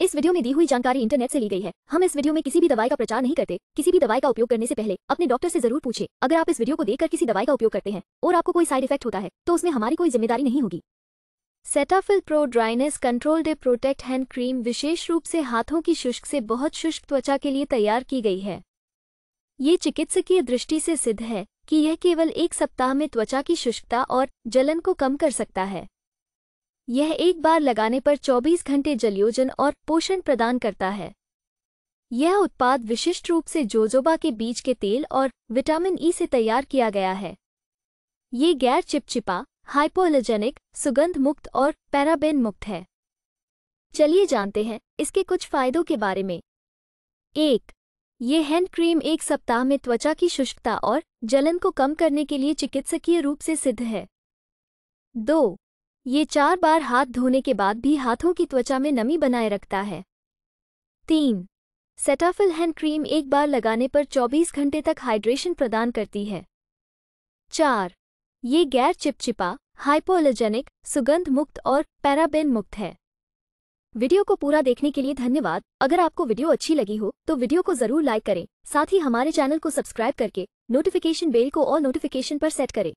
इस वीडियो में दी हुई जानकारी इंटरनेट से ली गई है। हम इस वीडियो में किसी भी दवाई का प्रचार नहीं करते। किसी भी दवाई का उपयोग करने से पहले अपने डॉक्टर से ज़रूर पूछे। अगर आप इस वीडियो को देखकर किसी दवाई का उपयोग करते हैं और आपको कोई साइड इफ़ेक्ट होता है तो उसमें हमारी कोई ज़िम्मेदारी नहीं होगी। Cetaphil pro dryness control day protect hand cream विशेष रूप से हाथों की शुष्क से बहुत शुष्क त्वचा के लिए तैयार की गई है। ये चिकित्सकीय दृष्टि से सिद्ध है कि यह केवल एक सप्ताह में त्वचा की शुष्कता और जलन को कम कर सकता है। यह एक बार लगाने पर 24 घंटे जलयोजन और पोषण प्रदान करता है। यह उत्पाद विशिष्ट रूप से जोजोबा के बीज के तेल और विटामिन ई से तैयार किया गया है। ये गैर चिपचिपा हाइपोएलर्जेनिक सुगंध मुक्त और पैराबेन मुक्त है। चलिए जानते हैं इसके कुछ फायदों के बारे में। एक, ये हैंड क्रीम एक सप्ताह में त्वचा की शुष्कता और जलन को कम करने के लिए चिकित्सकीय रूप से सिद्ध है। दो ये चार बार हाथ धोने के बाद भी हाथों की त्वचा में नमी बनाए रखता है। तीन सेटाफिल हैंड क्रीम एक बार लगाने पर 24 घंटे तक हाइड्रेशन प्रदान करती है। चार, ये गैर चिपचिपा हाइपोअलर्जेनिक सुगंध मुक्त और पैराबेन मुक्त है। वीडियो को पूरा देखने के लिए धन्यवाद। अगर आपको वीडियो अच्छी लगी हो तो वीडियो को ज़रूर लाइक करें। साथ ही हमारे चैनल को सब्सक्राइब करके नोटिफिकेशन बेल को और नोटिफिकेशन पर सेट करें।